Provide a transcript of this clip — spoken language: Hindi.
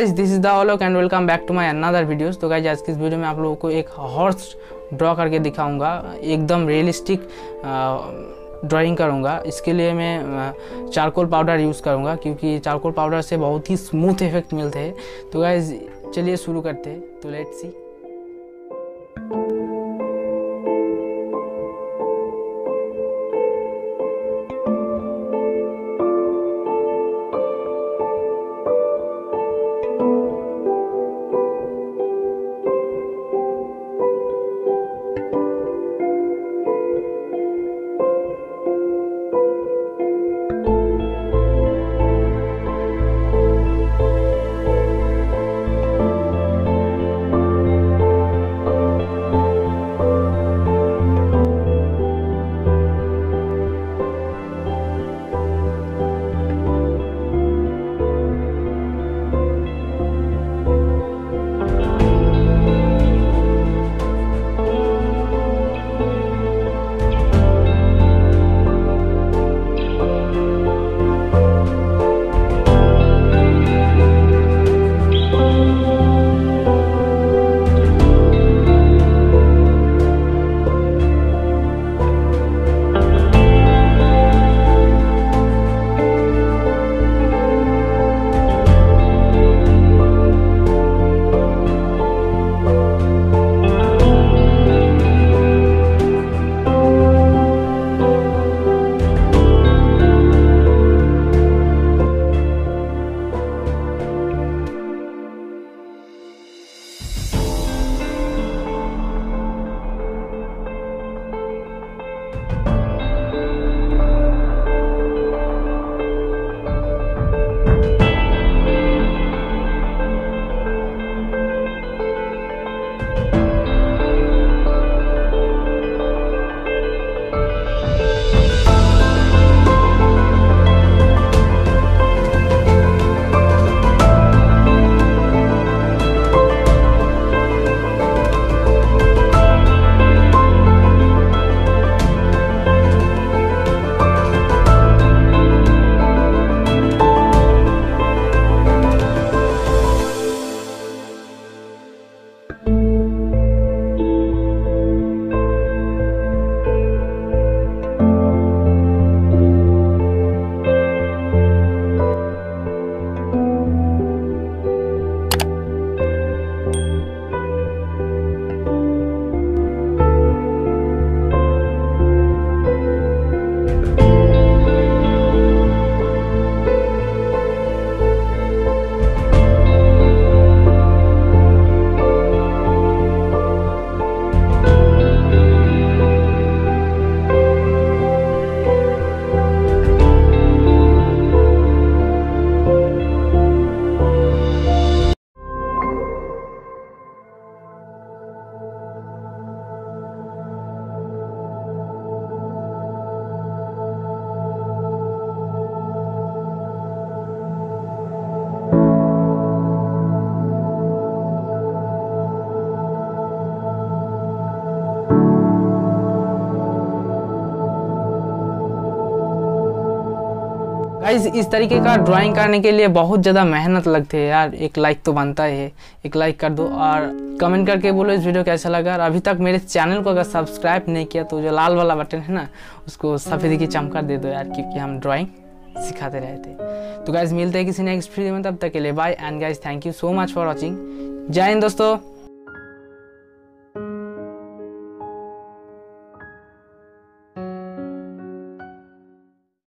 Guys this is the end welcome back to my another videos तो गाइज़ आज की इस वीडियो में आप लोगों को एक हॉर्स ड्रॉ करके दिखाऊँगा। एकदम रियलिस्टिक ड्राइंग करूँगा। इसके लिए मैं चारकोल पाउडर यूज़ करूँगा क्योंकि चारकोल पाउडर से बहुत ही स्मूथ इफ़ेक्ट मिलते हैं। तो गाइज़ चलिए शुरू करते हैं। तो लेट्स सी गाइज़ इस तरीके का ड्राइंग करने के लिए बहुत ज़्यादा मेहनत लगती है यार। एक लाइक तो बनता ही है। एक लाइक कर दो और कमेंट करके बोलो इस वीडियो कैसा लगा। और अभी तक मेरे चैनल को अगर सब्सक्राइब नहीं किया तो जो लाल वाला बटन है ना, उसको सफ़ेद की चमका दे दो यार, क्योंकि हम ड्राइंग सिखाते रहते तो गाइज़ मिलते हैं किसी नेक्स्ट वीडियो में, तब तक के लिए bye and guys thank you so much for watching जय हिंद दोस्तों।